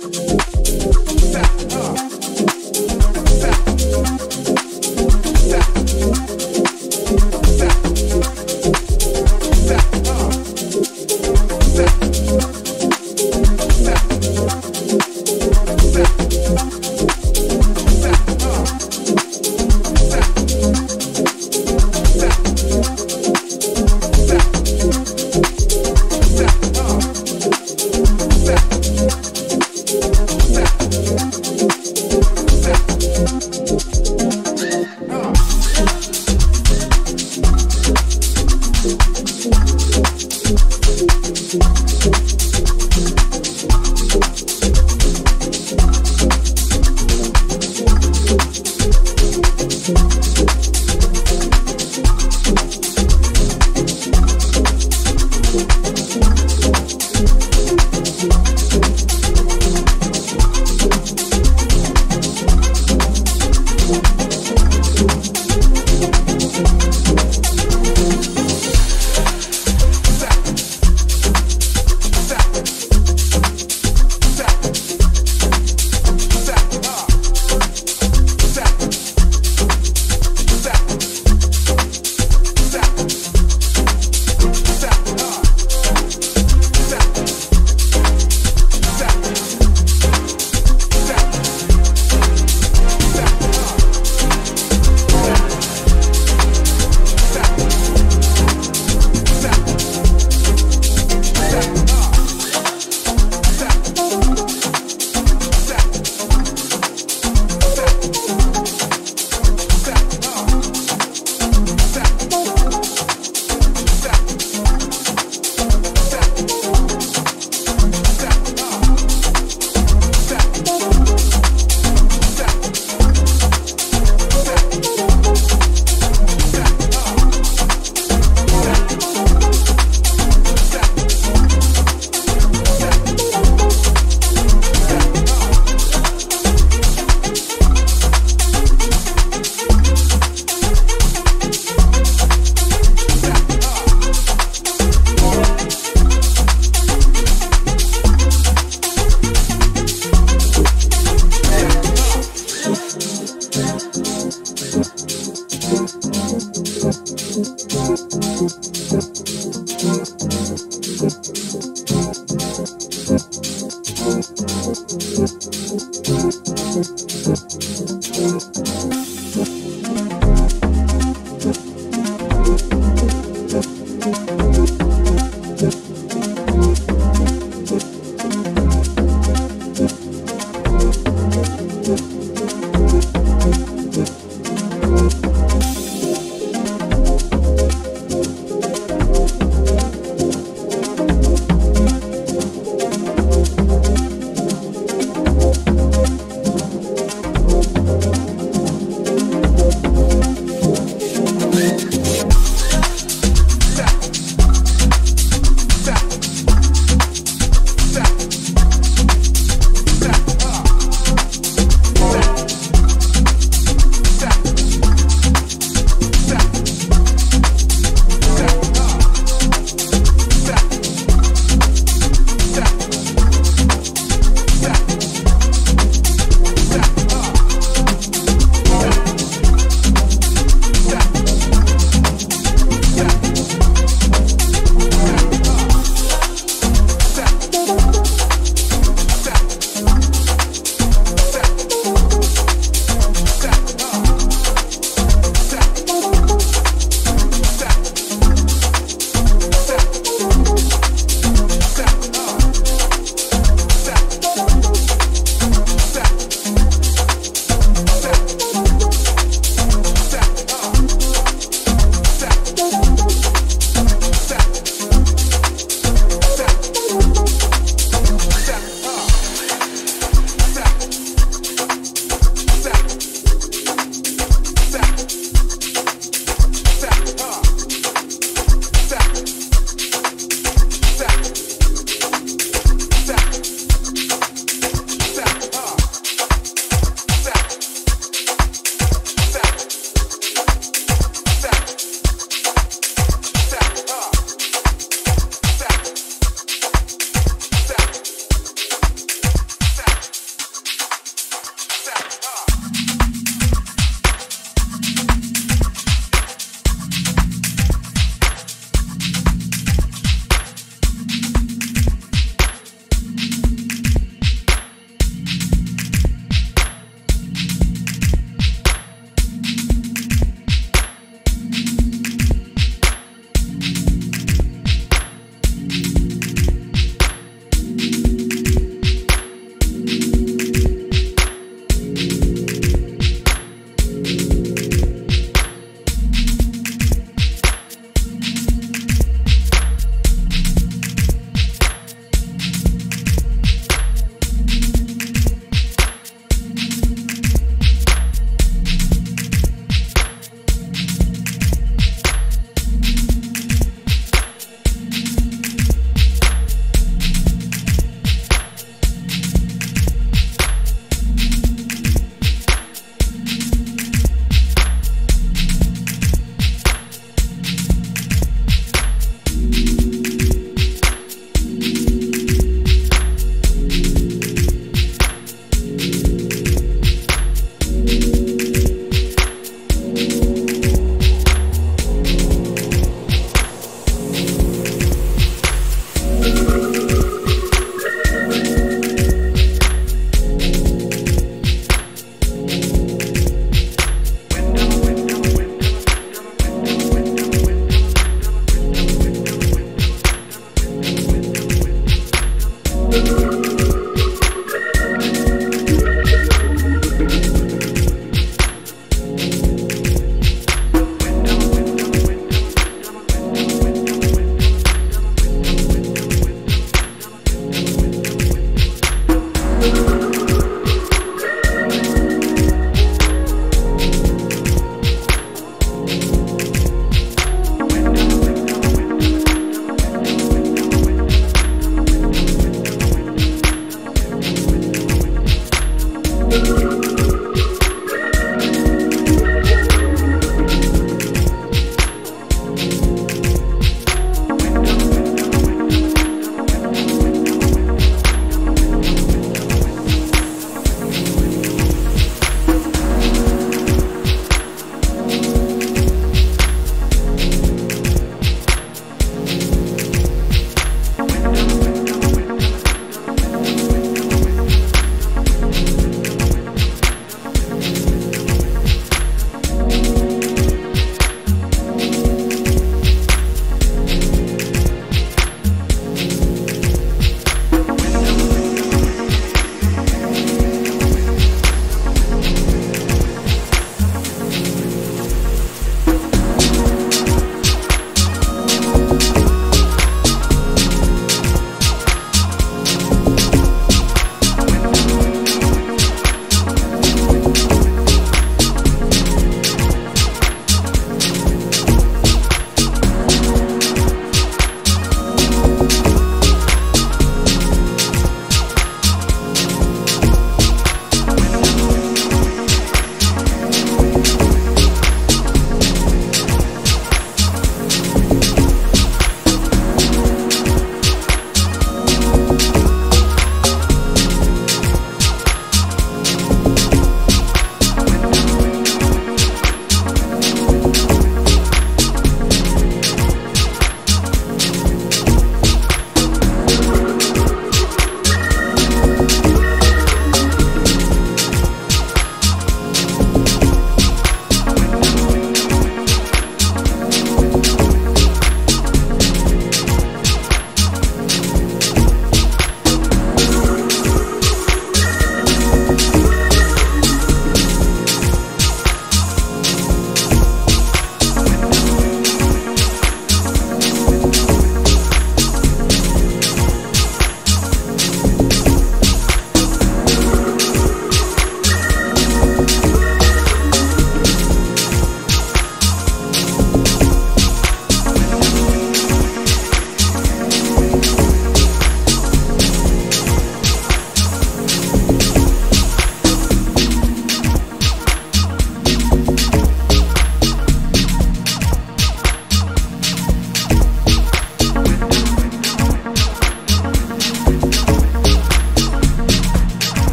Bye.